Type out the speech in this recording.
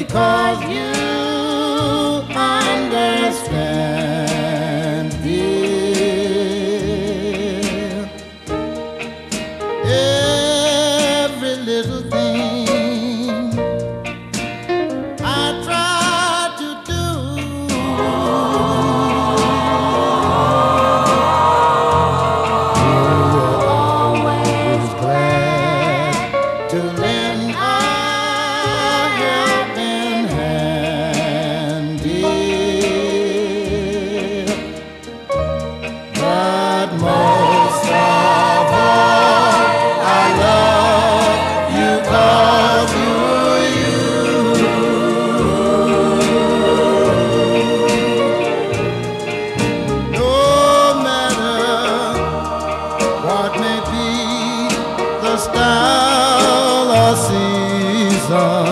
Because you understand, dear, every little thing 사